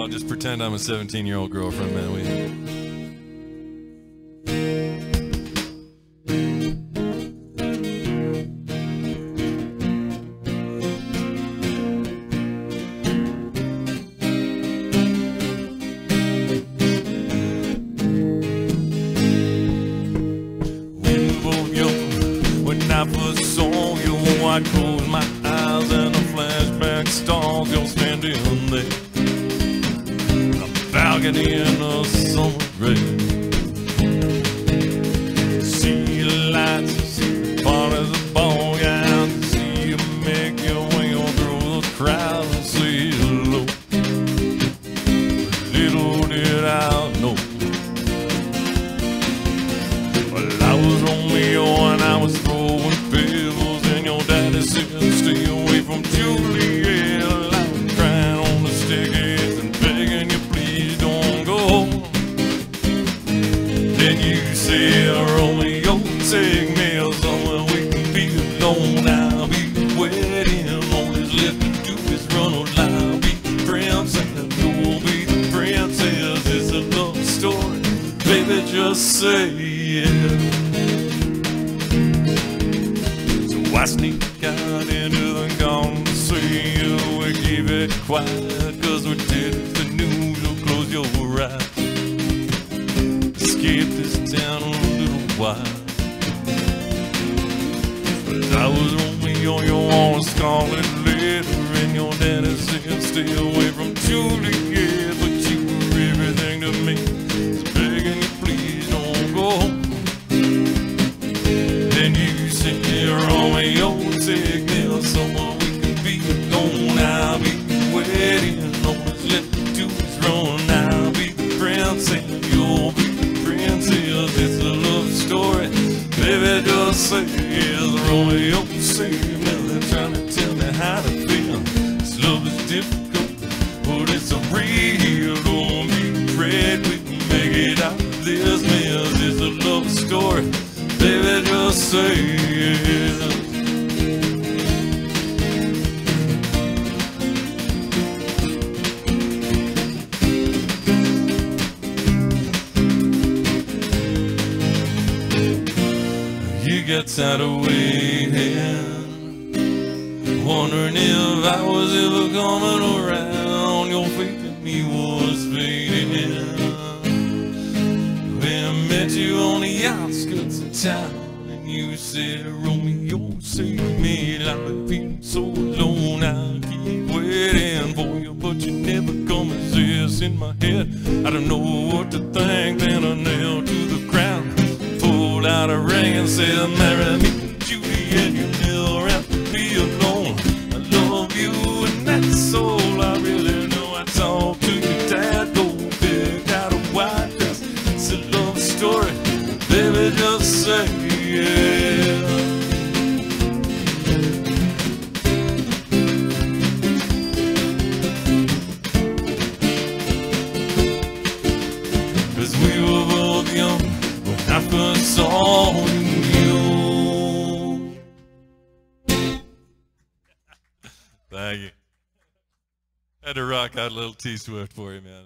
I'll just pretend I'm a 17 year old girl for a minute. We, I first saw you, I closed my eyes and a flashback stalk. You're standing balcony in the summer rain. See the lights, see the part of the ball gown, see you make your way through the crowd and say hello. Little did I know. Well, I was Romeo and I was throwing pebbles, and your daddy said, Stay away from Juliet. Then you said, Romeo, take me somewhere we can be alone. I'll be waiting. All that's left to do is run a line. Be prince and you'll be the princess. It's a love story. Baby, just say yeah. So I sneak out into the garden to see you. We keep it quiet, cause we're dead as Escape this town a little while. But I was Romeo, you're on a scarlet letter, and your daddy said stay away from Juliet. But you were everything to me. So begging you, please don't go. Then you said, Romeo, take me somewhere we can be alone. I'll be waiting. All that's left to run. I'll be the prince and you'll be princess. It's a love story. Baby, just say yes. Romeo, me. They're trying to tell me how to feel. This love is difficult, but it's a real. Don't be afraid we can make it out of this mess. It's a love story. Baby, just say yes. You get tired of waiting, wondering if I was ever coming around. Your faith in me was fading. When I met you on the outskirts of town, and you said, Romeo, save me. I've been feeling so alone. I keep waiting for you, but you never come as exist in my out a ring and said, Marry me, Juliet, you have be alone. I love you, and that's all I really know. I talk to your dad, go pick out a white dress. It's a love story, baby, just say yeah. Cause we I first you. Thank you. Had to rock out a little T Swift for you, man.